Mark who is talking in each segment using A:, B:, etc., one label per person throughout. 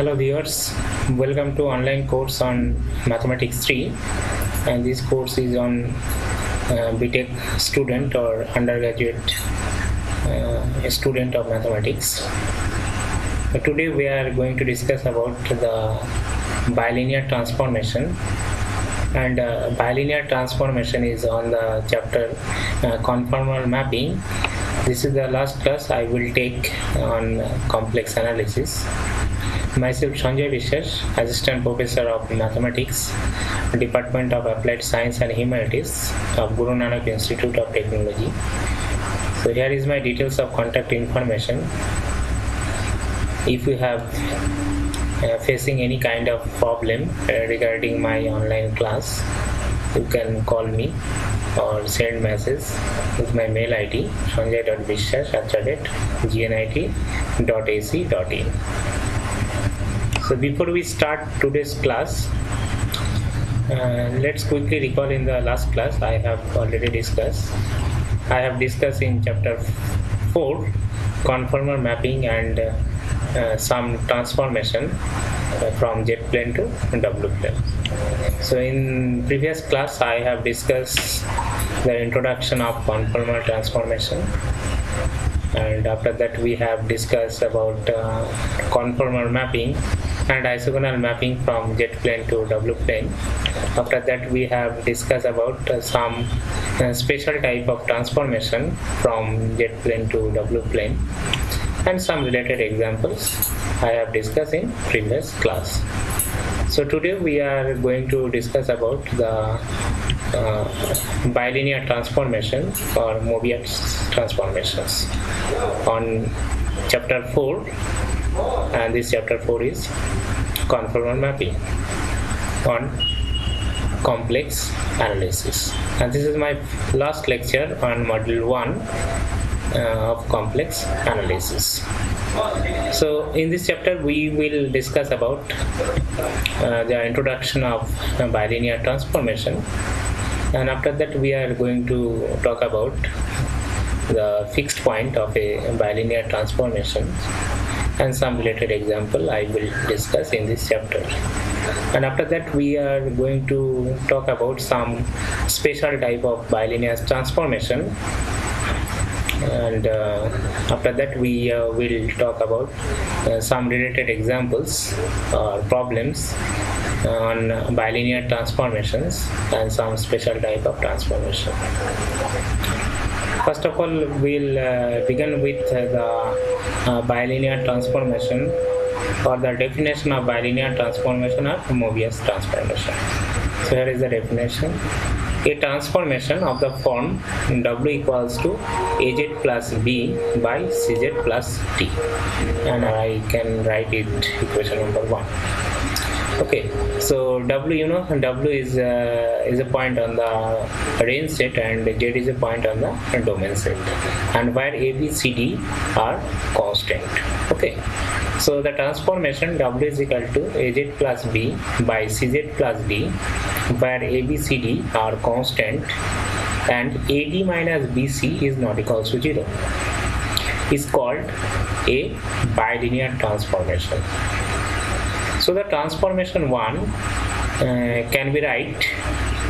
A: Hello viewers, welcome to online course on Mathematics 3 and this course is on uh, BTech student or undergraduate uh, student of mathematics. But today we are going to discuss about the bilinear transformation. And uh, bilinear transformation is on the chapter uh, conformal mapping. This is the last class i will take on complex analysis myself Sanjoy Biswas assistant professor of mathematics department of applied science and humanities of guru nanak institute of technology. So here is my details of contact information. If you have uh, facing any kind of problem uh, regarding my online class you can call me or send message with my mail id sanjoy.biswas at gnit.ac.in so before we start today's class uh, let's quickly recall in the last class i have already discussed i have discussed in chapter 4 conformal mapping and uh, uh, some transformation uh, from z plane to W plane. So in previous class I have discussed the introduction of conformal transformation and after that we have discussed about uh, conformal mapping and isogonal mapping from z plane to W plane. After that we have discussed about uh, some uh, special type of transformation from z plane to W plane and some related examples I have discussed in previous class. So today we are going to discuss about the uh, bilinear transformation or Mobius transformations. On chapter 4 and this chapter 4 is conformal mapping on complex analysis. And this is my last lecture on module 1 uh, of complex analysis. So in this chapter we will discuss about uh, the introduction of uh, bilinear transformation. And after that we are going to talk about the fixed point of a bilinear transformation and some related example I will discuss in this chapter. And after that we are going to talk about some special type of bilinear transformation and uh, after that we uh, will talk about uh, some related examples or problems on bilinear transformations and some special type of transformation. First of all we'll uh, begin with the uh, bilinear transformation or the definition of bilinear transformation or Mobius transformation. So here is the definition a transformation of the form W equals to AZ plus B by CZ plus D and I can write it equation number one. Okay so W you know W is uh, is a point on the range set and Z is a point on the domain set. And where A B C D are constant. Okay. So the transformation W is equal to AZ plus B by CZ plus D where ABCD are constant and AD minus BC is not equal to 0 is called a bilinear transformation. So the transformation 1 uh, can be right.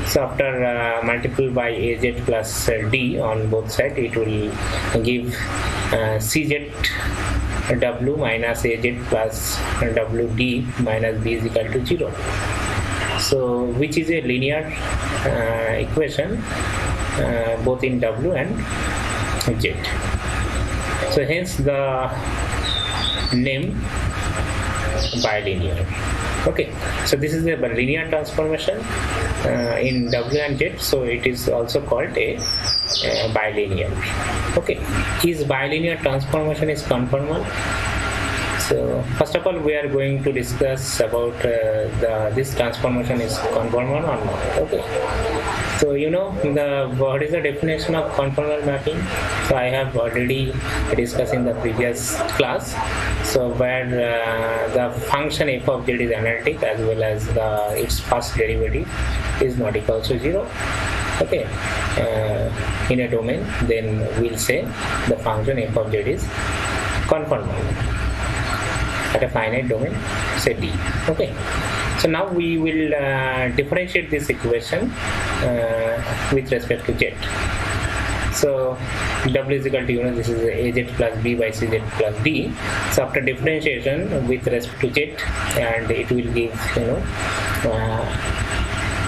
A: So after uh, multiple by AZ plus D on both sides it will give uh, CZ W minus AZ plus WD minus B is equal to 0 so which is a linear uh, equation uh, both in W and Z. So hence the name bilinear. Okay so this is a linear transformation uh, in W and Z so it is also called a, a bilinear. Okay is bilinear transformation is conformal so first of all we are going to discuss about uh, the this transformation is conformal or not. Okay so you know the what is the definition of conformal mapping. So i have already discussed in the previous class. So where uh, the function f of z is analytic as well as the its first derivative is not equal to zero. Okay uh, in a domain then we'll say the function f of z is conformal at a finite domain say D. Okay. So now we will uh, differentiate this equation uh, with respect to Z. So W is equal to you know this is AZ plus B by CZ plus D. So after differentiation with respect to Z and it will give you know uh,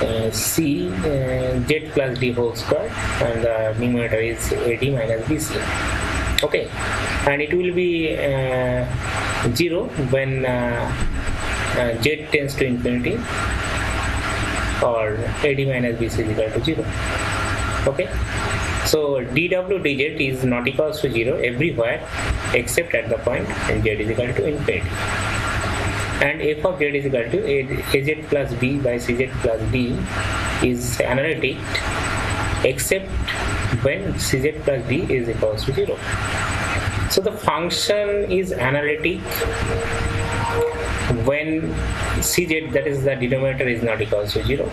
A: uh, C uh, Z plus D whole square and the numerator is AD minus BC. Okay, and it will be uh, 0 when uh, uh, Z tends to infinity or AD minus BC is equal to 0. Okay, so dw dz is not equals to 0 everywhere except at the point z is equal to infinity. And f of z is equal to az plus b by cz plus d is analytic except when cz plus d is equals to 0 so the function is analytic when cz that is the denominator is not equals to 0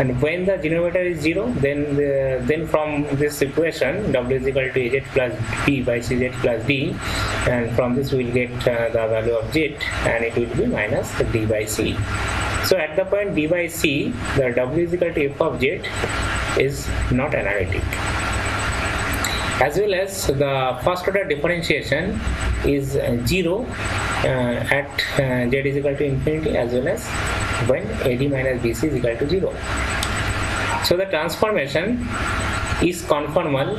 A: and when the denominator is 0 then the, then from this equation w is equal to az plus b by cz plus d and from this we will get uh, the value of z and it will be minus d by c. So at the point d by c the w is equal to f of z is not analytic as well as the first order differentiation is uh, 0 uh, at uh, z is equal to infinity as well as when AD minus BC is equal to 0. So the transformation is conformal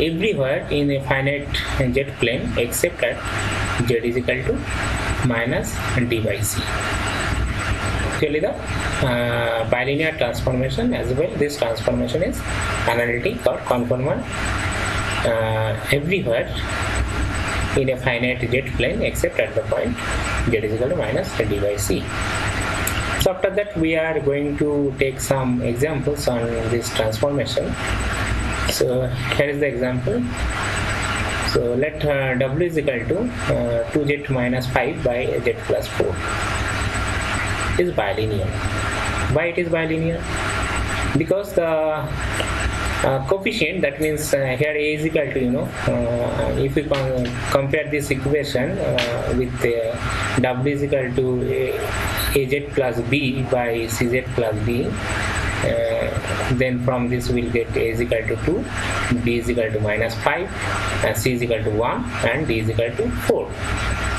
A: everywhere in a finite z plane except at z is equal to minus d by c. Clearly the uh, bilinear transformation as well this transformation is analytic or conformal uh, everywhere in a finite z plane except at the point z is equal to minus d by c. So after that we are going to take some examples on this transformation. So here is the example. So let uh, w is equal to uh, 2z minus 5 by z plus 4 is bilinear. Why it is bilinear? Because the uh, coefficient that means uh, here a is equal to you know uh, if we com compare this equation uh, with w is equal to az plus b by cz plus d then from this we'll get a is equal to 2 b is equal to minus 5 and c is equal to 1 and d is equal to 4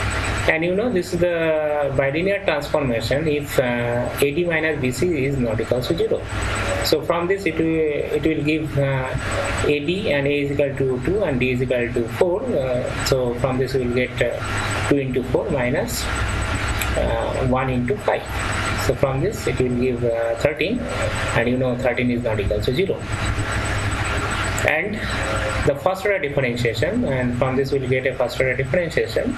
A: and you know this is the bilinear transformation if uh, AD minus BC is not equal to 0 so from this it will it will give uh, AD and A is equal to 2 and D is equal to 4 uh, so from this we will get uh, 2 into 4 minus uh, 1 into 5 so from this it will give uh, 13 and you know 13 is not equal to 0 and the first order differentiation and from this we'll get a first order differentiation.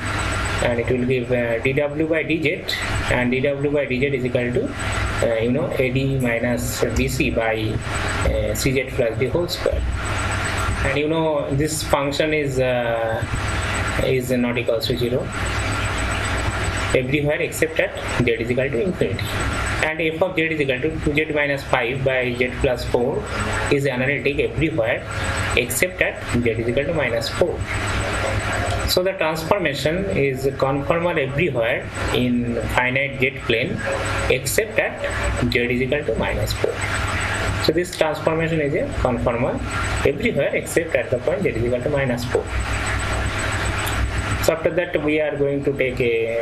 A: And it will give uh, dw by dz and dw by dz is equal to uh, you know ad minus bc by uh, cz plus d whole square. And you know this function is uh, is not equal to 0 everywhere except at z is equal to infinity and f of z is equal to 2z minus 5 by z plus 4 is analytic everywhere except at z is equal to minus 4 so the transformation is conformal everywhere in finite z plane except at z is equal to minus 4 so this transformation is a conformal everywhere except at the point z is equal to minus 4 so after that we are going to take a,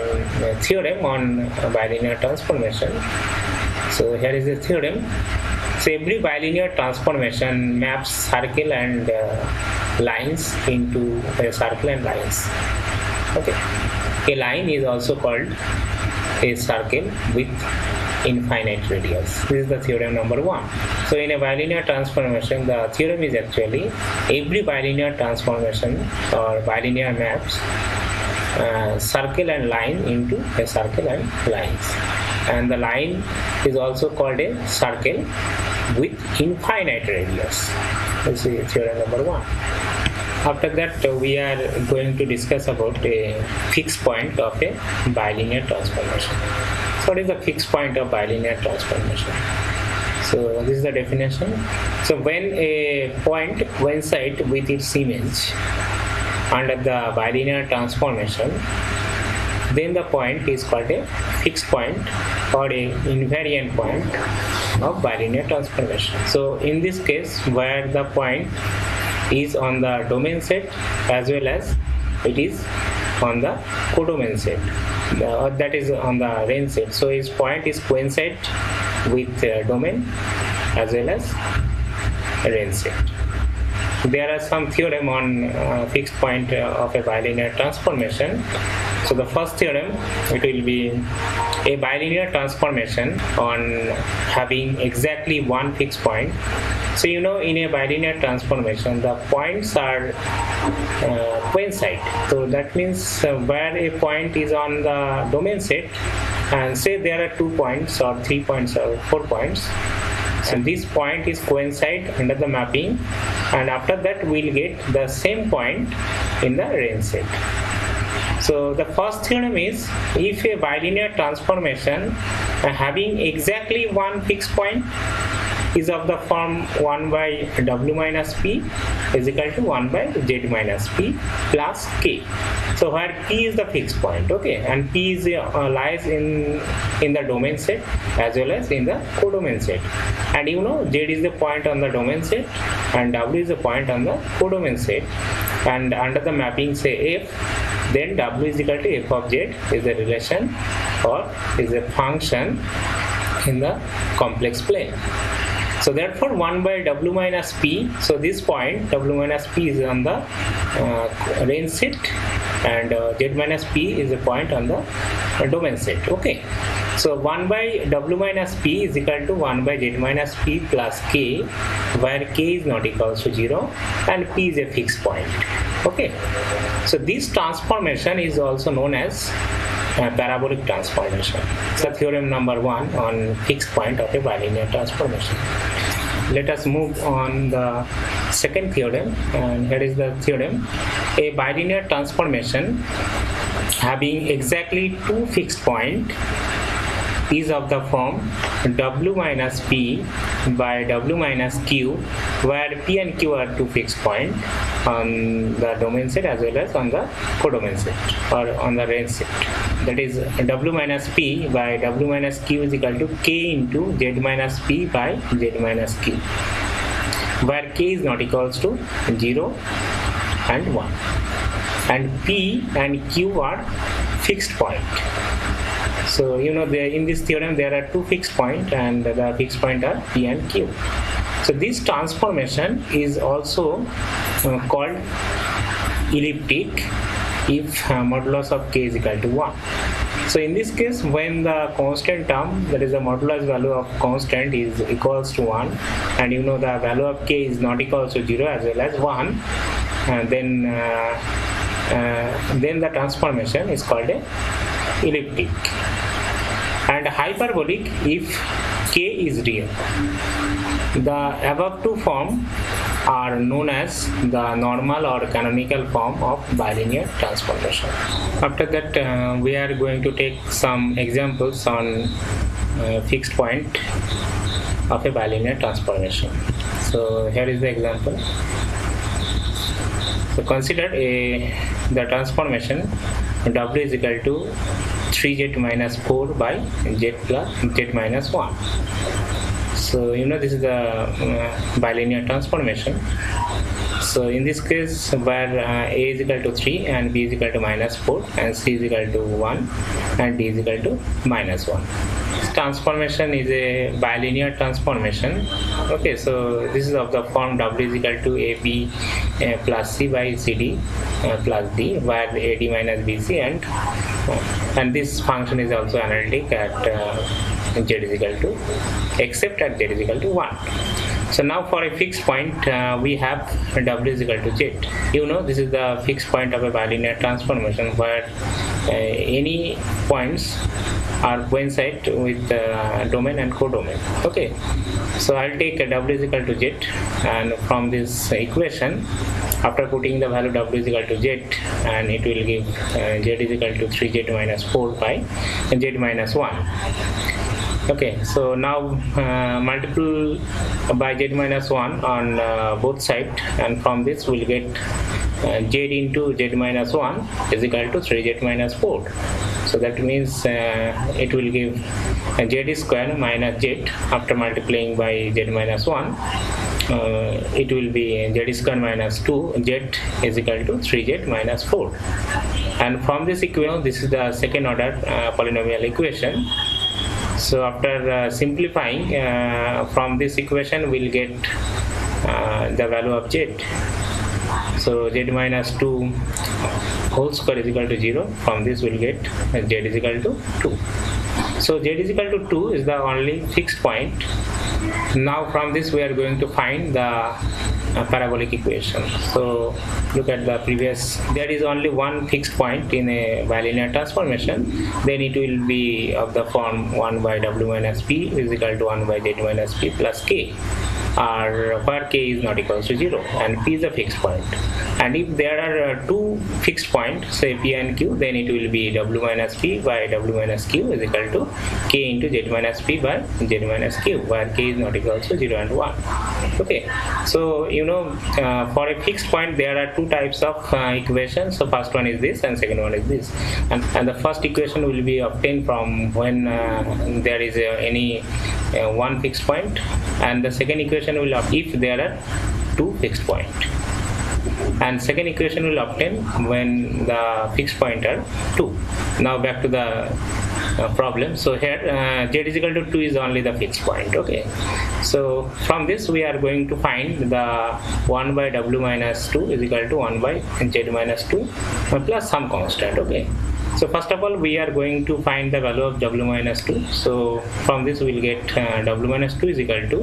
A: a theorem on bilinear transformation. So here is the theorem. So every bilinear transformation maps circle and uh, lines into a circle and lines. Okay. A line is also called a circle with infinite radius. This is the theorem number one. So in a bilinear transformation, the theorem is actually every bilinear transformation or bilinear maps uh, circle and line into a circle and lines. And the line is also called a circle with infinite radius. This is theorem number one. After that, uh, we are going to discuss about a fixed point of a bilinear transformation. So what is the fixed point of bilinear transformation? So this is the definition. So when a point coincides with its image under the bilinear transformation, then the point is called a fixed point or a invariant point of bilinear transformation. So in this case where the point is on the domain set as well as it is on the codomain set. Uh, that is on the range set. So its point is coincide with uh, domain as well as range set. There are some theorem on uh, fixed point uh, of a bilinear transformation. So the first theorem it will be a bilinear transformation on having exactly one fixed point. So you know in a bilinear transformation the points are uh, coincide. So that means uh, where a point is on the domain set and say there are two points or three points or four points. And this point is coincide under the mapping and after that we'll get the same point in the range set so the first theorem is if a bilinear transformation having exactly one fixed point is of the form 1 by w minus p is equal to 1 by z minus p plus k. So where p is the fixed point okay and p is uh, lies in in the domain set as well as in the codomain set. And you know z is the point on the domain set and w is the point on the codomain set. And under the mapping say f then w is equal to f of z is a relation or is a function in the complex plane so therefore 1 by w minus p, so this point w minus p is on the uh, range set and uh, z minus p is a point on the domain set. Okay. So 1 by w minus p is equal to 1 by z minus p plus k where k is not equal to 0 and p is a fixed point. Okay. So this transformation is also known as parabolic transformation. So theorem number one on fixed point of a bilinear transformation. Let us move on the second theorem and here is the theorem. A bilinear transformation having exactly two fixed point is of the form w minus p by w minus q where p and q are two fixed point on the domain set as well as on the codomain set or on the range set. That is w minus p by w minus q is equal to k into z minus p by z minus q where k is not equals to 0 and 1 and p and q are fixed point so you know there in this theorem there are two fixed points point and the fixed point are P and Q. So this transformation is also uh, called elliptic if uh, modulus of k is equal to 1. So in this case when the constant term that is the modulus value of constant is equals to 1 and you know the value of k is not equal to 0 as well as 1 and then uh, uh, then the transformation is called a elliptic and hyperbolic if k is real. The above two form are known as the normal or canonical form of bilinear transformation. After that uh, we are going to take some examples on uh, fixed point of a bilinear transformation. So here is the example. So consider a the transformation w is equal to 3z minus 4 by z plus z minus 1 so you know this is the uh, bilinear transformation so in this case where uh, a is equal to 3 and b is equal to minus 4 and c is equal to 1 and d is equal to minus 1 This transformation is a bilinear transformation. Okay so this is of the form w is equal to ab uh, plus c by cd uh, plus d where ad minus bc and uh, and this function is also analytic at uh, z is equal to except at z is equal to 1 so now for a fixed point, uh, we have W is equal to Z. You know, this is the fixed point of a bilinear transformation where uh, any points are coincide with uh, domain and codomain. Okay, so I'll take W is equal to Z and from this equation, after putting the value W is equal to Z and it will give uh, Z is equal to 3Z minus 4 by Z minus 1 okay so now uh, multiple by z minus 1 on uh, both side and from this we'll get uh, z into z minus 1 is equal to 3z minus 4 so that means uh, it will give uh, z square minus z after multiplying by z minus 1 uh, it will be z square minus 2 z is equal to 3z minus 4 and from this equation this is the second order polynomial equation so after uh, simplifying uh, from this equation we'll get uh, the value of z. So z minus 2 whole square is equal to 0 from this we'll get z is equal to 2 so z is equal to 2 is the only fixed point. Now from this we are going to find the parabolic equation. So look at the previous there is only one fixed point in a bilinear transformation. Then it will be of the form 1 by w minus p is equal to 1 by z minus p plus k. Or where k is not equal to 0 and p is a fixed point. And if there are uh, two fixed points say p and q then it will be w minus p by w minus q is equal to k into z minus p by z minus q where k is not equal to 0 and 1 okay. So you know uh, for a fixed point there are two types of uh, equations. So first one is this and second one is this. And, and the first equation will be obtained from when uh, there is uh, any uh, one fixed point. And the second equation will if there are two fixed point. And second equation will obtain when the fixed point are 2 now back to the uh, problem. So here uh, z is equal to 2 is only the fixed point okay? So from this we are going to find the 1 by w minus 2 is equal to 1 by z minus 2 uh, plus some constant okay so first of all we are going to find the value of w minus 2 so from this we will get uh, w minus 2 is equal to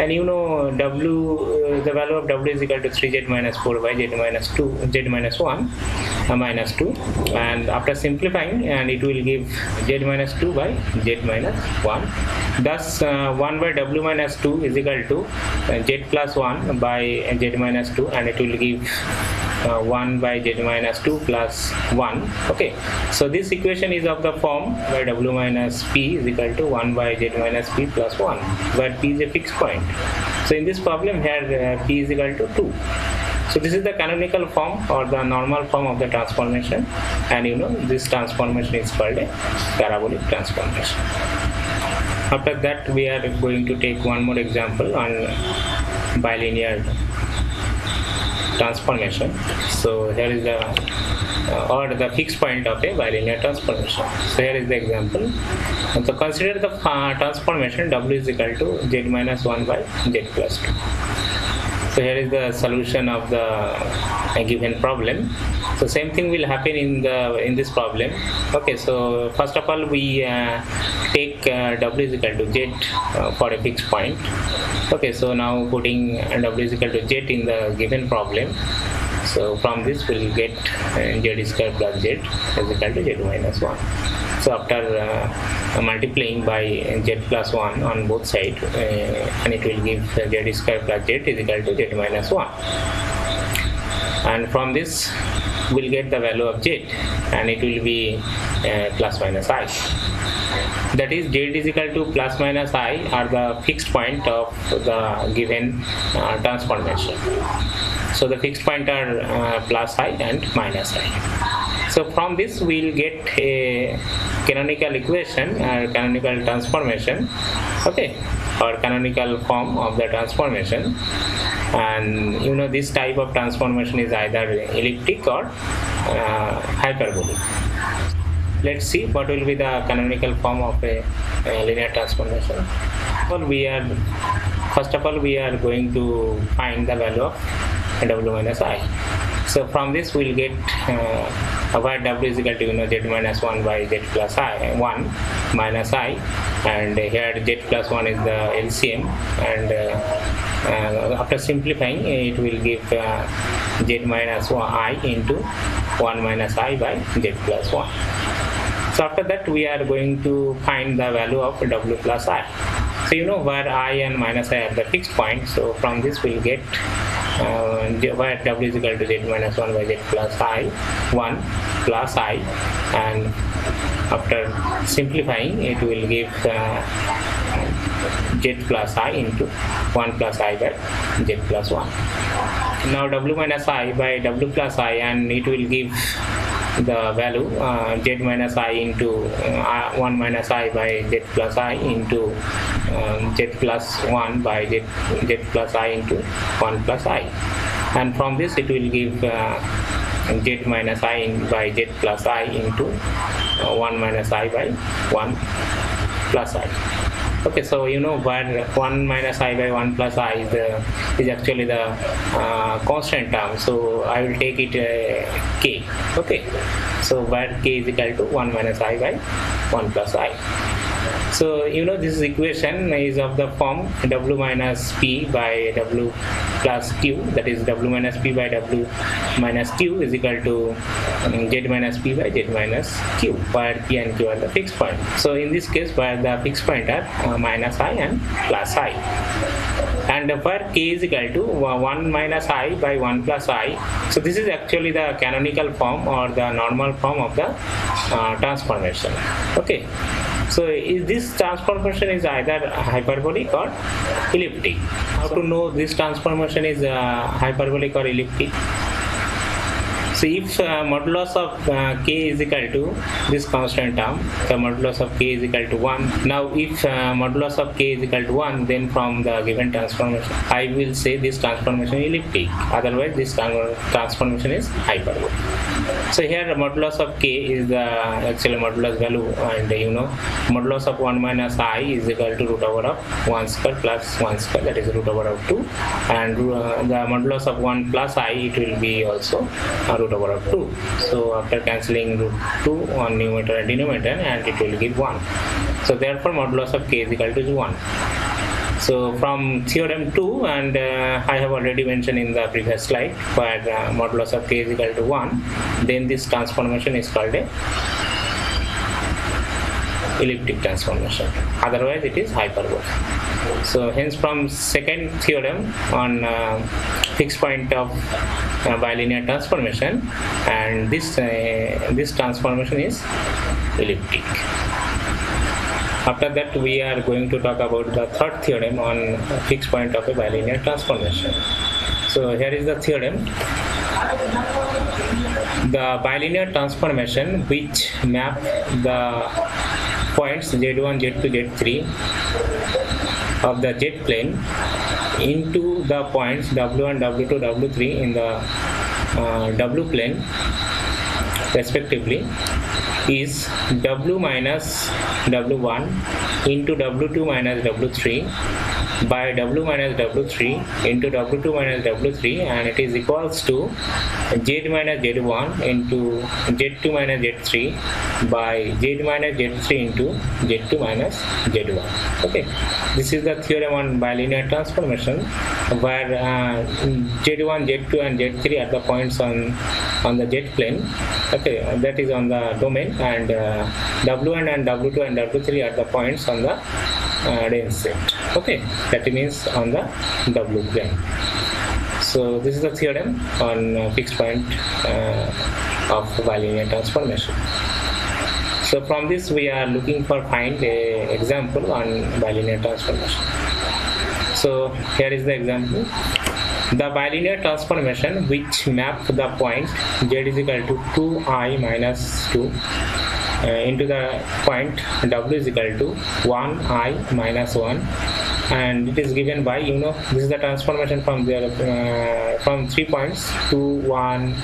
A: and you know w uh, the value of w is equal to 3z minus 4 by z minus 2 z minus 1 uh, minus 2 and after simplifying and it will give z minus 2 by z minus 1 thus uh, 1 by w minus 2 is equal to uh, z plus 1 by z minus 2 and it will give uh, 1 by z minus 2 plus 1 okay. So this equation is of the form where w minus p is equal to 1 by z minus p plus 1 where p is a fixed point. So in this problem here uh, p is equal to 2 so this is the canonical form or the normal form of the transformation. And you know this transformation is called a parabolic transformation. After that we are going to take one more example on bilinear transformation. So here is the uh, or the fixed point of a bilinear transformation. So here is the example. And so consider the uh, transformation w is equal to z minus 1 by z plus 2 so here is the solution of the given problem. So same thing will happen in the in this problem. Okay so first of all we uh, take uh, w is equal to z uh, for a fixed point. Okay so now putting w is equal to z in the given problem so from this we'll get uh, z square plus z is equal to z minus 1 so after uh, multiplying by z plus 1 on both sides uh, and it will give uh, z square plus z is equal to z minus 1 and from this we'll get the value of z and it will be uh, plus minus i. That is z is equal to plus minus i are the fixed point of the given uh, transformation so the fixed point are uh, plus i and minus i. So from this we'll get a canonical equation or canonical transformation okay or canonical form of the transformation. And you know this type of transformation is either elliptic or uh, hyperbolic let's see what will be the canonical form of a, a linear transformation. Well we are first of all we are going to find the value of w minus i. So from this we'll get uh, where w is equal to you know z minus 1 by z plus i 1 minus i and here z plus 1 is the LCM and uh, uh, after simplifying it will give uh, z minus 1 i into 1 minus i by z plus 1 so after that we are going to find the value of w plus i so you know where i and minus i are the fixed point so from this we'll get uh, where w is equal to z minus 1 by z plus i 1 plus i. And after simplifying it will give uh, z plus i into 1 plus i by z plus 1 now w minus i by w plus i and it will give the value uh, z minus i into uh, 1 minus i by z plus i into um, z plus 1 by z, z plus i into 1 plus i. And from this it will give uh, z minus i in by z plus i into uh, 1 minus i by 1 plus i okay so you know where 1 minus i by 1 plus i is the is actually the uh, constant term. So i will take it uh, k. Okay. So where k is equal to 1 minus i by 1 plus i so you know this equation is of the form w minus p by w plus q. That is w minus p by w minus q is equal to z minus p by z minus q where p and q are the fixed point. So in this case where the fixed point are uh, minus i and plus i. And where k is equal to 1 minus i by 1 plus i. So this is actually the canonical form or the normal form of the uh, transformation. Okay so is this transformation is either hyperbolic or elliptic? How to know this transformation is uh, hyperbolic or elliptic so if uh, modulus of uh, k is equal to this constant term, the modulus of k is equal to 1. Now if uh, modulus of k is equal to 1, then from the given transformation, I will say this transformation is elliptic. Otherwise this transformation is hyperbolic. So here the modulus of k is the actual modulus value and you know modulus of 1 minus i is equal to root over of 1 square plus 1 square that is root over of 2 and uh, the modulus of 1 plus i it will be also uh, root over of 2 so after cancelling root 2 on numerator and denominator and it will give 1 so therefore modulus of k is equal to 1 so from theorem 2 and uh, I have already mentioned in the previous slide where uh, modulus of k is equal to 1 then this transformation is called a elliptic transformation. Otherwise it is hyperbolic so hence from second theorem on uh, fixed point of uh, bilinear transformation and this uh, this transformation is elliptic. After that we are going to talk about the third theorem on fixed point of a bilinear transformation. So here is the theorem. The bilinear transformation which map the points z1 z2 z3 of the z plane into the points w1 w2 w3 in the uh, w plane respectively is w minus w1 into w2 minus w3 by w minus w3 into w2 minus w3 and it is equals to z minus z1 into z2 minus z3 by z minus z3 into z2 minus z1 okay. This is the theorem on bilinear transformation where uh, z1 z2 and z3 are the points on on the z plane. Okay. That is on the domain and uh, w1 and w2 and w3 are the points on the uh, range set. Okay that means on the w plane so this is the theorem on uh, fixed point of bilinear transformation. So from this we are looking for find a example on bilinear transformation. So here is the example the bilinear transformation which map the point z is equal to 2i minus 2 uh, into the point w is equal to 1i minus 1 and it is given by you know this is the transformation from the uh, from three points to 1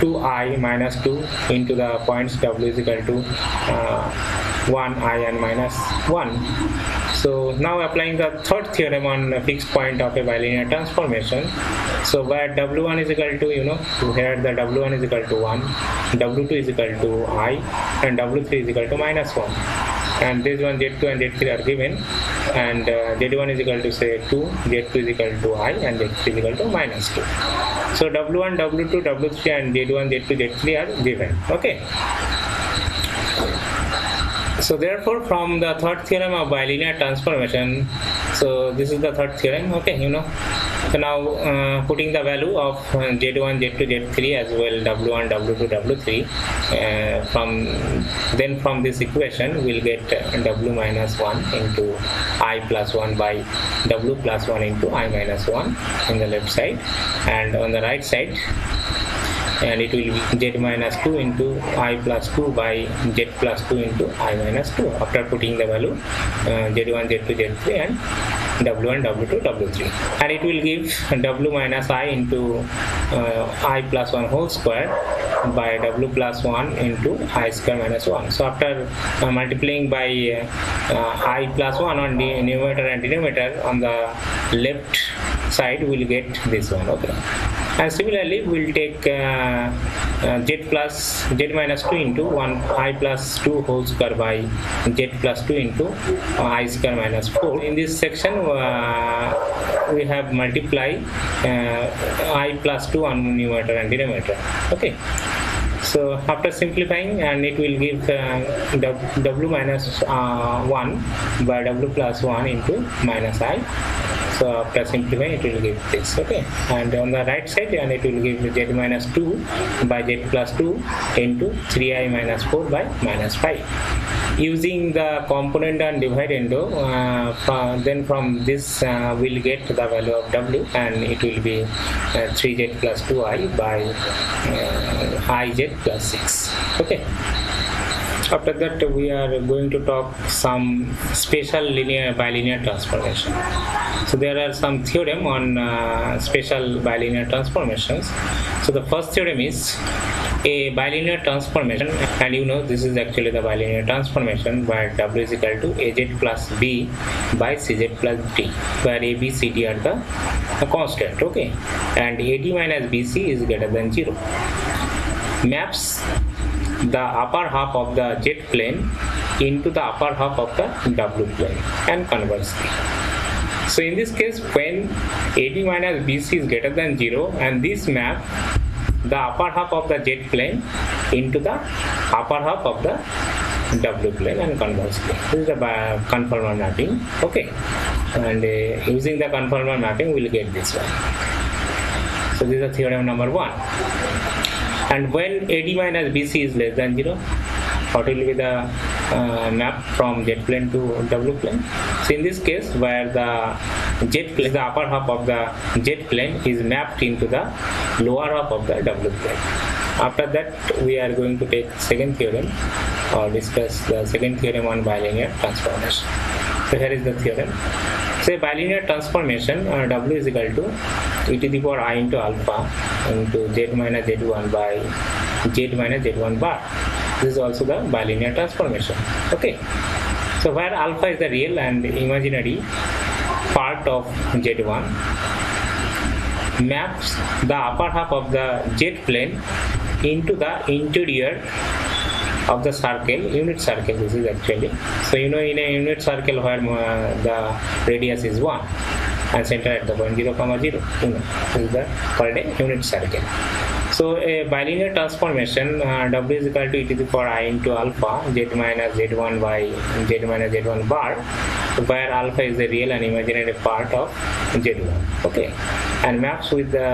A: 2i minus 2 into the points w is equal to uh, 1i and minus 1 so now applying the third theorem on a fixed point of a bilinear transformation. So where w1 is equal to you know here the w1 is equal to 1 w2 is equal to i and w3 is equal to minus 1 and this one z2 and z3 are given. And uh, z1 is equal to say 2 z2 is equal to i and z3 is equal to minus 2 so w1 w2 w3 and z1 z2 z3 are given. Okay so therefore from the third theorem of bilinear transformation so this is the third theorem okay you know. So now uh, putting the value of uh, Z1, Z2, Z3 as well W1, W2, W3 uh, from then from this equation we'll get W minus 1 into I plus 1 by W plus 1 into I minus 1 in the left side. And on the right side and it will be z minus 2 into i plus 2 by z plus 2 into i minus 2 after putting the value uh, z1 z2 z3 and w1 w2 w3 and it will give w minus i into uh, i plus 1 whole square by w plus 1 into i square minus 1 so after uh, multiplying by uh, i plus 1 on the numerator and denominator on the left side we'll get this one okay and similarly we'll take uh, uh, z plus z minus 2 into 1 i plus 2 whole square by z plus 2 into uh, i square minus 4 in this section uh, we have multiply uh, i plus 2 on numerator and denominator. Okay. So after simplifying and it will give uh, w, minus uh, 1 by w plus 1 into minus i so after simplifying it will give this okay? And on the right side and it will give z minus 2 by z plus 2 into 3i minus 4 by minus 5 using the componendo and dividendo uh, then from this uh, we'll get the value of w and it will be uh, 3z plus 2i by uh, iz plus 6 okay after that we are going to talk some special linear bilinear transformation. So there are some theorem on uh, special bilinear transformations. So the first theorem is a bilinear transformation and you know this is actually the bilinear transformation where w is equal to az plus b by cz plus d where a b c d are the constant okay? And ad minus bc is greater than 0 maps the upper half of the z plane into the upper half of the w plane and conversely so in this case when ad minus bc is greater than 0 and this map the upper half of the z plane into the upper half of the w plane and conversely this is the uh, conformal mapping. Okay. And uh, using the conformal mapping we'll get this one. So this is the theorem number one and when AD minus BC is less than 0 what will be the uh, map from z plane to W plane. So in this case where the Z plane the upper half of the z plane is mapped into the lower half of the W plane. After that we are going to take second theorem or discuss the second theorem on bilinear transformation. So here is the theorem. Say bilinear transformation uh, w is equal to e to the power i into alpha into z minus z1 by z minus z1 bar. This is also the bilinear transformation okay. So where alpha is the real and imaginary part of z1 maps the upper half of the z plane into the interior of the circle unit circle this is actually. So you know in a unit circle where uh, the radius is 1 and center at the point 0 comma 0 you this is the called unit circle so a bilinear transformation uh, w is equal to e to the power i into alpha z minus z1 by z minus z1 bar where alpha is the real and imaginary part of z1 okay and maps with the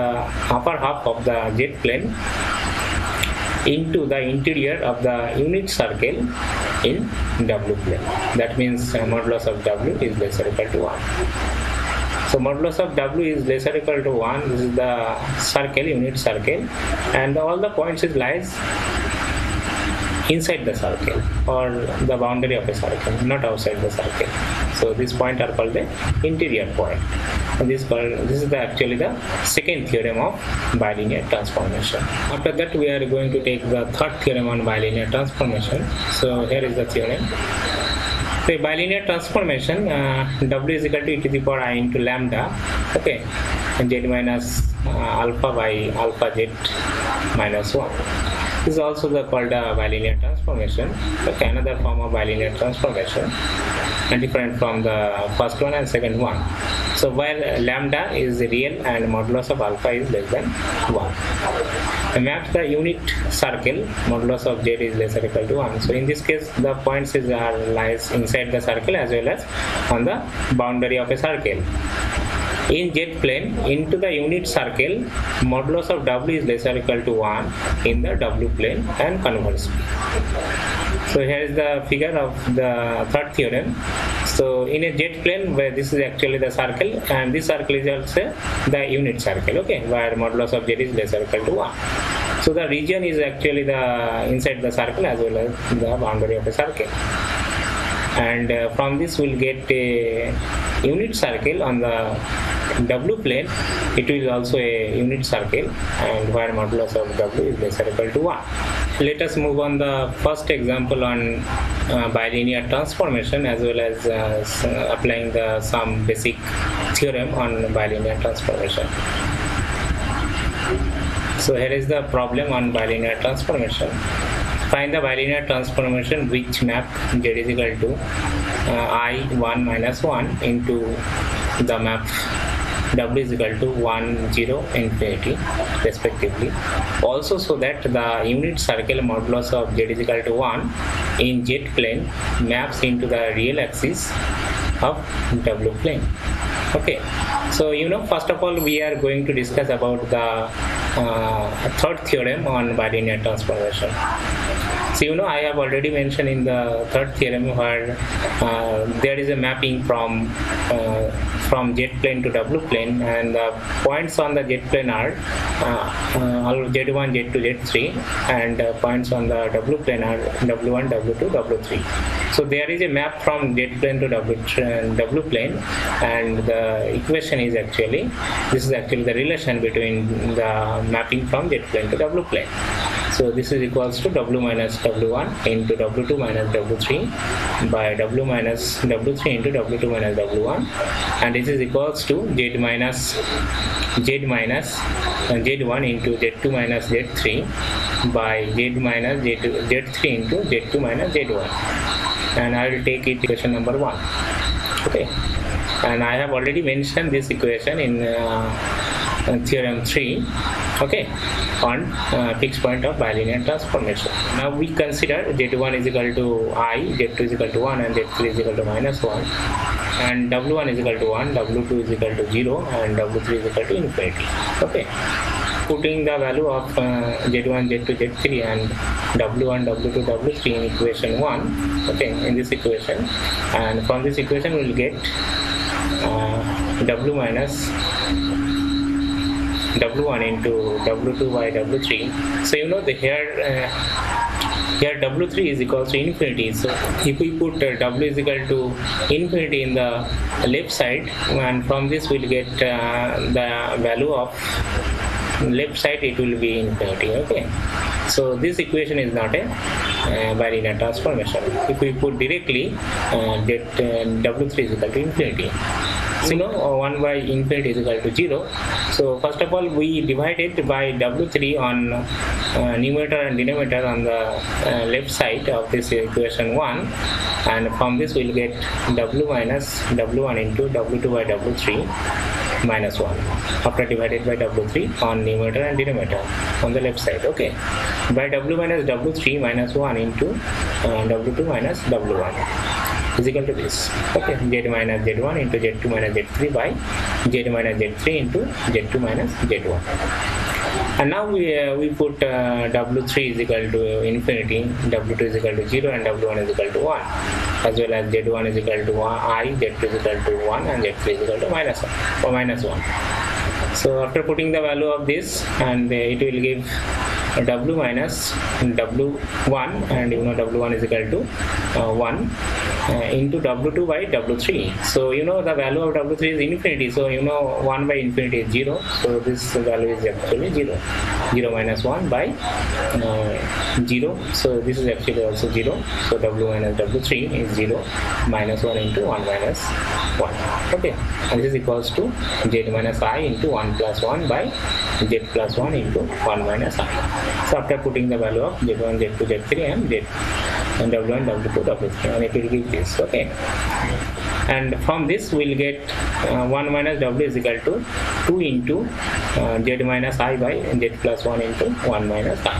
A: upper half of the z plane into the interior of the unit circle in W plane. That means uh, modulus of W is less or equal to 1. So modulus of W is less or equal to 1. This is the circle, unit circle and all the points is lies inside the circle or the boundary of a circle, not outside the circle. So these points are called the interior point. And this, this is the, actually the second theorem of bilinear transformation. After that we are going to take the third theorem on bilinear transformation. So here is the theorem. So bilinear transformation uh, w is equal to e to the power i into lambda. Okay. And z minus uh, alpha by alpha z minus 1 this is also the called uh, a bilinear transformation okay another form of bilinear transformation and different from the first one and second one. So where lambda is real and modulus of alpha is less than 1 and maps the unit circle modulus of z is less or equal to 1 so in this case the points is are lies inside the circle as well as on the boundary of a circle. In z plane into the unit circle modulus of w is less or equal to 1 in the w plane and conversely so here is the figure of the third theorem. So in a z plane where this is actually the circle and this circle is also the unit circle okay? Where modulus of z is less or equal to 1 so the region is actually the inside the circle as well as the boundary of the circle and uh, from this we'll get a unit circle on the w plane. It is also a unit circle and where modulus of w is less or equal to 1 let us move on the first example on uh, bilinear transformation as well as uh, applying the some basic theorem on bilinear transformation. So here is the problem on bilinear transformation. Find the bilinear transformation which map z is equal to uh, i 1 minus 1 into the map w is equal to 1 0 infinity respectively. Also so that the unit circle modulus of z is equal to 1 in z plane maps into the real axis of w plane. Okay. So you know first of all we are going to discuss about the uh, third theorem on bilinear transformation. So you know i have already mentioned in the third theorem where uh, there is a mapping from uh, from z plane to w plane and the points on the z plane are uh, uh, all z1 z2 z3 and uh, points on the w plane are w1 w2 w3 so there is a map from z plane to w, w plane and the equation is actually this is actually the relation between the mapping from z plane to w plane so this is equals to w minus w1 into w2 minus w3 by w minus w3 into w2 minus w1 and this is equals to z minus z minus uh, z1 into z2 minus z3 by z minus z2, z3 into z2 minus z1 and I will take it equation number one. Okay. And I have already mentioned this equation in uh, uh, theorem 3 okay. On uh, fixed point of bilinear transformation. Now we consider z1 is equal to i z2 is equal to 1 and z3 is equal to minus 1 and w1 is equal to 1 w2 is equal to 0 and w3 is equal to infinity. Okay. Putting the value of uh, z1 z2 z3 and w1 w2 w3 in equation 1 okay. In this equation. And from this equation we will get uh, w minus w1 into w2 by w3 so you know the here uh, here w3 is equal to infinity. So if we put uh, w is equal to infinity in the left side and from this we'll get uh, the value of left side it will be infinity okay? So this equation is not a uh, transformation. If we put directly uh, that uh, w3 is equal to infinity you know uh, 1 by infinity is equal to 0 so first of all we divide it by w3 on uh, numerator and denominator on the uh, left side of this equation 1 and from this we'll get w minus w1 into w2 by w3 minus 1 after divided by w3 on numerator and denominator on the left side okay? By w minus w3 minus 1 into uh, w2 minus w1 is equal to this. Okay z minus z1 into z2 minus z3 by z minus z3 into z2 minus z1 and now we, uh, we put uh, w3 is equal to infinity w2 is equal to 0 and w1 is equal to 1 as well as z1 is equal to 1 i z2 is equal to 1 and z3 is equal to minus 1 or minus 1 so after putting the value of this and uh, it will give w minus w1 and you know w1 is equal to uh, 1 uh, into w2 by w3 so you know the value of w3 is infinity. So you know 1 by infinity is 0 so this value is actually 0 0 minus 1 by uh, 0 so this is actually also 0 so w minus w3 is 0 minus 1 into 1 minus 1 okay. And this is equals to z minus i into 1 plus 1 by z plus 1 into 1 minus i so after putting the value of z1 z2 z3 and z and w1 w2 w3 and it will give this okay. And from this we'll get uh, 1 minus w is equal to 2 into uh, z minus i by z plus 1 into 1 minus i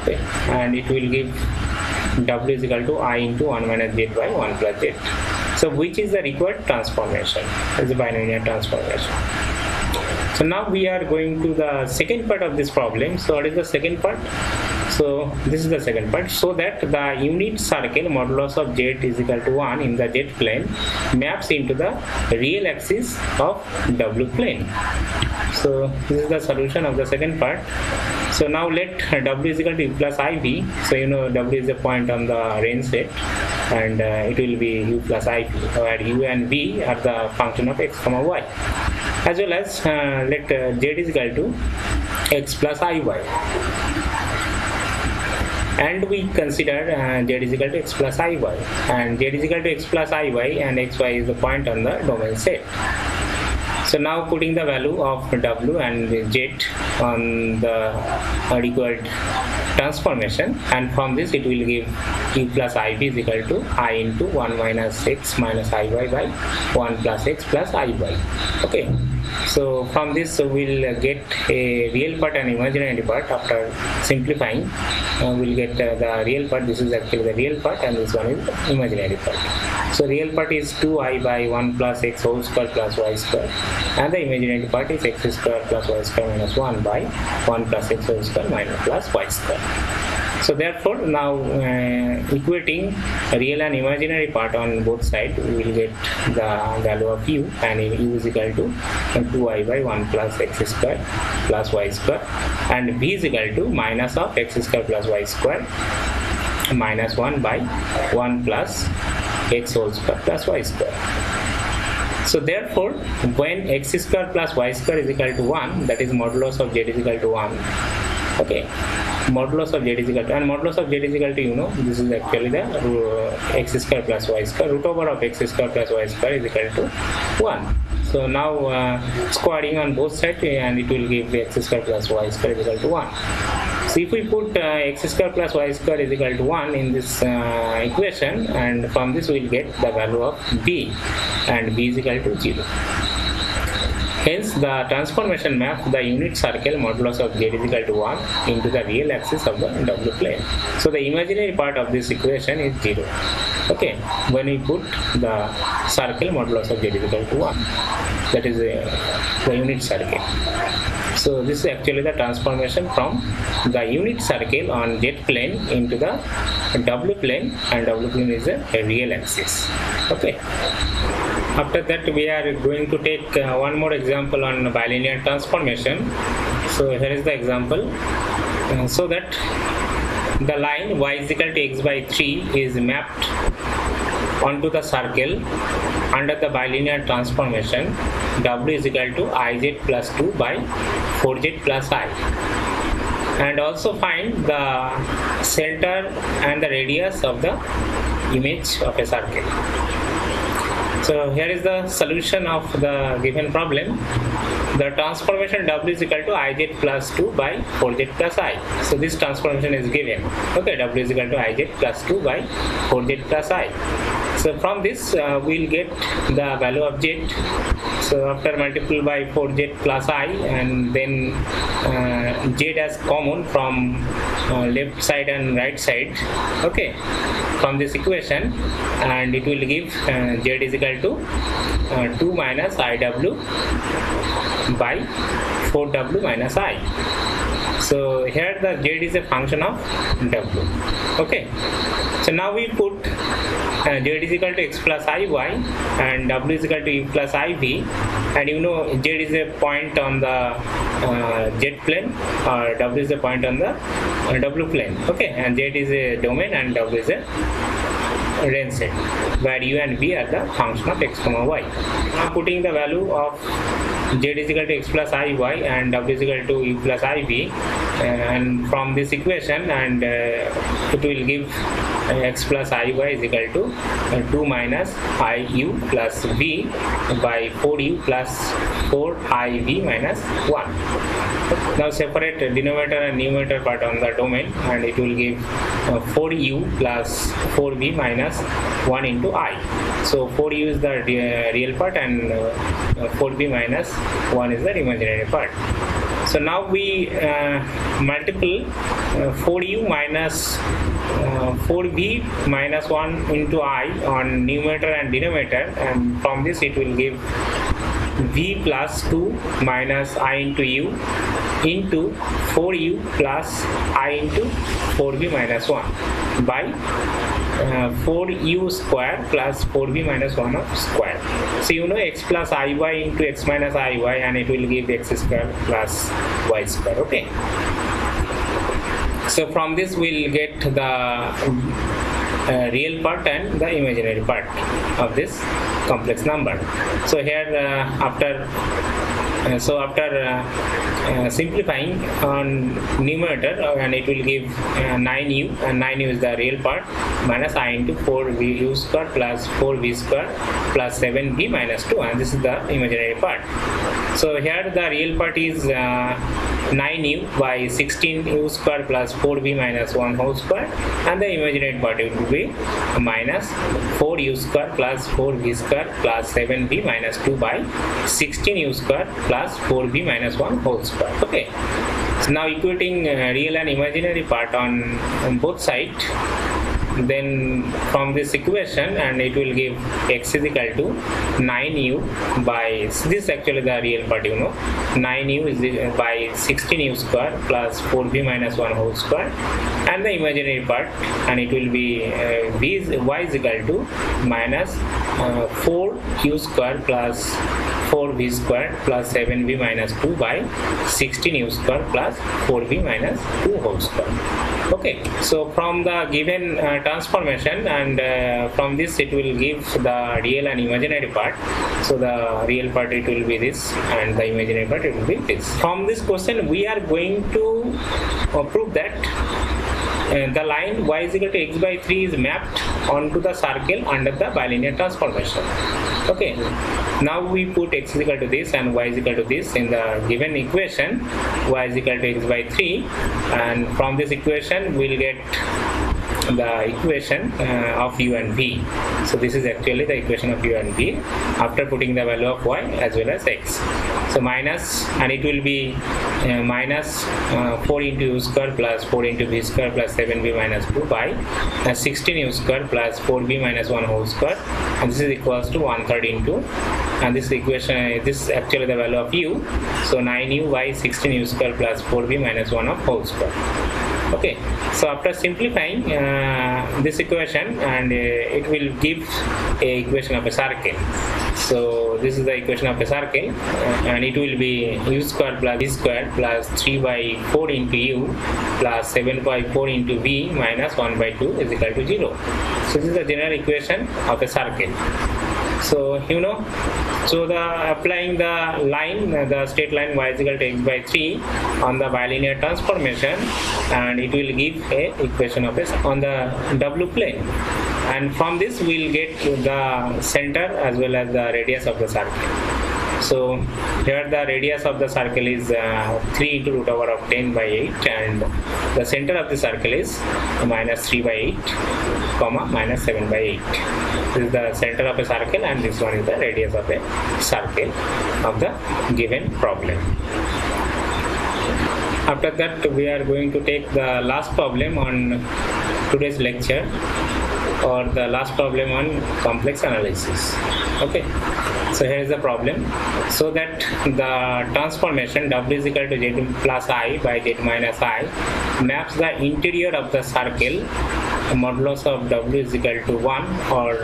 A: okay. And it will give w is equal to i into 1 minus z by 1 plus z. So which is the required transformation? Is a binomial transformation so now we are going to the second part of this problem. So what is the second part? So this is the second part. So that the unit circle modulus of z is equal to 1 in the z plane maps into the real axis of w plane. So this is the solution of the second part so now let w is equal to u plus iv so you know w is a point on the range set and uh, it will be u plus iv where u and v are the function of x comma y. As well as uh, let uh, z is equal to x plus iy and we consider uh, z is equal to x plus iy and z is equal to x plus iy and xy is the point on the domain set so now putting the value of w and z on the required transformation and from this it will give u plus iv is equal to i into 1 minus x minus iy by 1 plus x plus iy okay so from this uh, we'll get a real part and imaginary part after simplifying. Uh, we'll get uh, the real part. This is actually the real part and this one is imaginary part. So real part is 2i by 1 plus x whole square plus y square. And the imaginary part is x square plus y square minus 1 by 1 plus x whole square minus plus y square so therefore now uh, equating real and imaginary part on both sides we will get the value of u and u is equal to 2i by 1 plus x square plus y square and v is equal to minus of x square plus y square minus 1 by 1 plus x whole square plus y square so therefore, when x square plus y square is equal to 1, that is modulus of z is equal to 1. Okay, modulus of z is equal to, and modulus of z is equal to, you know, this is actually the x square plus y square, root over of x square plus y square is equal to 1. So now uh, squaring on both sides and it will give x square plus y square is equal to 1. So if we put uh, x square plus y square is equal to 1 in this uh, equation and from this we will get the value of b and b is equal to 0. Hence the transformation map the unit circle modulus of z is equal to 1 into the real axis of the w plane. So the imaginary part of this equation is 0. Okay, when we put the circle modulus of z is equal to 1 that is uh, the unit circle. So this is actually the transformation from the unit circle on z plane into the w plane and w plane is a real axis. Okay. After that we are going to take uh, one more example on bilinear transformation. So here is the example. Uh, so that the line y is equal to x by 3 is mapped onto the circle under the bilinear transformation w is equal to iz plus 2 by 4z plus i and also find the center and the radius of the image of a circle so here is the solution of the given problem. The transformation w is equal to iz plus 2 by 4z plus i. So this transformation is given. Okay w is equal to iz plus 2 by 4z plus i so from this uh, we'll get the value of z so after multiple by 4z plus i and then uh, z as common from uh, left side and right side. Okay. From this equation and it will give uh, z is equal to uh, 2 minus iw by 4w minus i. So here the z is a function of w. Okay. So now we put uh, z is equal to x plus iy and w is equal to u plus iv and you know z is a point on the uh, z plane or w is a point on the uh, w plane okay? And z is a domain and w is a range set where u and v are the function of x comma y. Now putting the value of z is equal to x plus iy and w is equal to u plus iv and from this equation and uh, it will give uh, x plus iy is equal to uh, 2 minus iu plus v by 4u plus 4 iv minus 1 now separate denominator and numerator part on the domain and it will give uh, 4u plus 4v minus 1 into i. So 4u is the real part and uh, 4v minus 1 is the imaginary part. So now we uh, multiple uh, 4u minus uh, 4v minus 1 into i on numerator and denominator and from this it will give v plus 2 minus i into u into 4u plus i into 4v minus 1 by uh, 4u square plus 4v minus 1 of square. So you know x plus iy into x minus iy and it will give x square plus y square. Okay. So from this we'll get the real part and the imaginary part of this complex number. So here uh, after uh, so after uh, uh, simplifying on numerator uh, and it will give 9u and 9u is the real part minus i into 4v square plus 4v square plus 7v minus 2 and this is the imaginary part. So here the real part is 9u by 16u square plus 4v minus 1 whole square and the imaginary part will be minus 4u square plus 4v square plus 7v minus 2 by 16u square plus 4b minus 1 whole square. Okay. So now equating uh, real and imaginary part on, on both sides then from this equation and it will give x is equal to 9u by this actually the real part you know. 9u is by 16u square plus 4b minus 1 whole square. And the imaginary part and it will be uh, v is, y is equal to minus uh, 4q square plus 4v square plus 7v minus 2 by 16u square plus 4v minus 2 whole square. Okay so from the given uh, transformation and uh, from this it will give the real and imaginary part. So the real part it will be this and the imaginary part it will be this. From this question we are going to uh, prove that uh, the line y is equal to x by 3 is mapped onto the circle under the bilinear transformation. Okay. Now we put x is equal to this and y is equal to this in the given equation. y is equal to x by 3 and from this equation we'll get the equation uh, of u and v. So this is actually the equation of u and v after putting the value of y as well as x. So minus and it will be uh, minus, uh, 4 into u square plus 4 into v square plus 7b minus 2 by uh, 16 u square plus 4b minus 1 whole square. And this is equals to 1 third into and this equation this is actually the value of u. So 9u by 16 u square plus 4b minus 1 of whole square okay so after simplifying uh, this equation and uh, it will give a equation of a circle. So this is the equation of a circle uh, and it will be u square plus v square plus 3 by 4 into u plus 7 by 4 into v minus 1 by 2 is equal to 0 so this is the general equation of a circle so you know so the applying the line the straight line y is equal to x by 3 on the bilinear transformation and it will give a equation of s on the w plane. And from this we'll get the center as well as the radius of the circle so here the radius of the circle is uh, 3 into root over of 10 by 8 and the center of the circle is minus 3 by 8 comma minus 7 by 8 this is the center of a circle and this one is the radius of a circle of the given problem. After that we are going to take the last problem on today's lecture or the last problem on complex analysis. Okay. So here is the problem. So that the transformation w is equal to z plus i by z minus i maps the interior of the circle modulus of w is equal to 1 or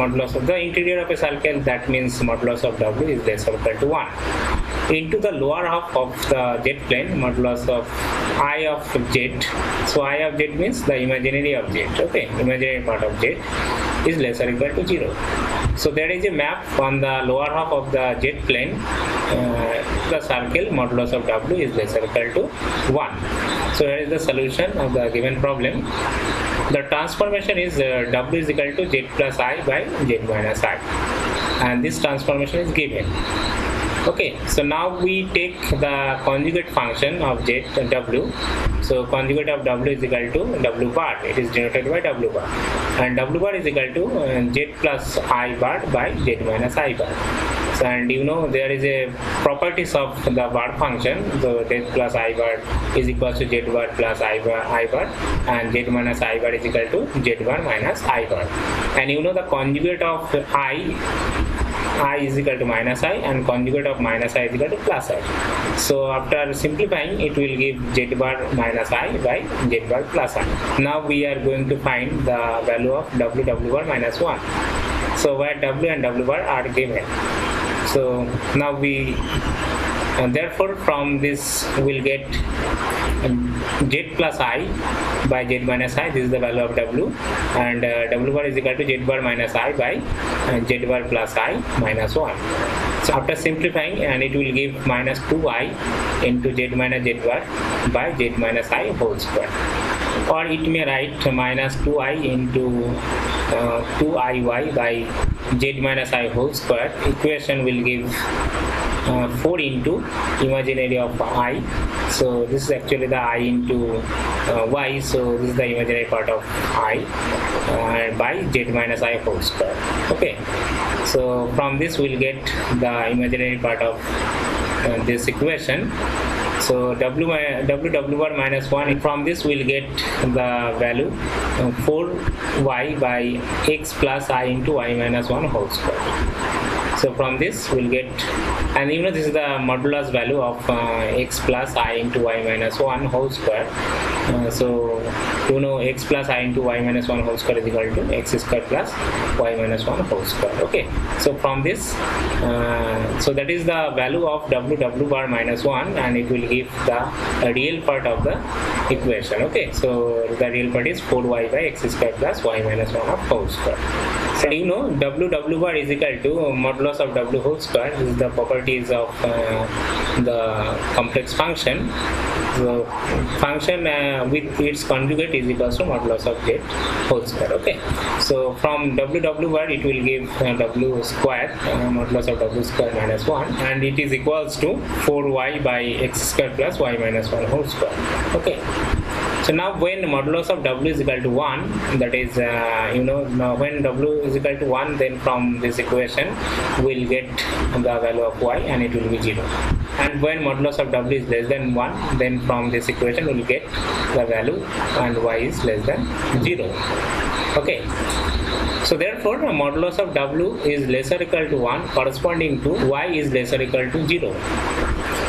A: modulus of the interior of a circle that means modulus of w is less or equal to 1 into the lower half of the z plane modulus of i of jet so i of z means the imaginary of z okay? Imaginary part of z is less or equal to 0 so there is a map on the lower half of the z plane. Uh, the circle modulus of w is less equal to 1 so here is the solution of the given problem. The transformation is uh, w is equal to z plus i by z minus i. And this transformation is given okay so now we take the conjugate function of z w. So conjugate of w is equal to w bar. It is denoted by w bar. And w bar is equal to uh, z plus i bar by z minus i bar. So, and you know there is a properties of the bar function. So z plus i bar is equal to z bar plus i bar, I bar. And z minus i bar is equal to z bar minus i bar. And you know the conjugate of i i is equal to minus i and conjugate of minus i is equal to plus i. So after simplifying it will give z bar minus i by z bar plus i. Now we are going to find the value of w w bar minus 1. So where w and w bar are given. So now we and therefore from this we'll get z plus i by z minus i this is the value of w and uh, w bar is equal to z bar minus i by uh, z bar plus i minus 1 so after simplifying and it will give minus 2i into z minus z bar by z minus i whole square or it may write minus 2i into uh, 2iy by z minus i whole square equation will give uh, 4 into imaginary of i. So this is actually the i into uh, y. So this is the imaginary part of i uh, by z minus i whole square. Okay. So from this we'll get the imaginary part of uh, this equation. So w w w bar minus 1 from this we'll get the value uh, 4y by x plus i into y minus 1 whole square so from this we'll get and you know this is the modulus value of uh, x plus i into y minus 1 whole square uh, so you know x plus i into y minus 1 whole square is equal to x square plus y minus 1 whole square okay? So from this uh, so that is the value of w w bar minus 1 and it will give the real part of the equation okay? So the real part is 4y by x square plus y minus 1 of whole square so you know w bar is equal to modulus of w whole square. This is the properties of uh, the complex function. So function uh, with its conjugate is equal to modulus of z whole square okay? So from w bar it will give uh, w square uh, modulus of w square minus 1 and it is equals to 4y by x square plus y minus 1 whole square okay? So now when modulus of w is equal to 1 that is uh, you know now when w is equal to 1 then from this equation we'll get the value of y and it will be 0 and when modulus of w is less than 1 then from this equation we'll get the value and y is less than 0 okay. So therefore the modulus of w is lesser equal to 1 corresponding to y is lesser equal to 0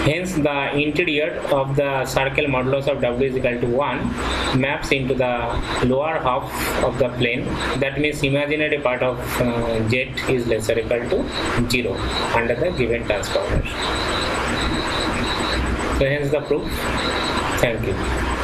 A: hence the interior of the circle modulus of w is equal to 1 maps into the lower half of the plane. That means imaginary part of uh, z is lesser equal to 0 under the given transformation. So hence the proof. Thank you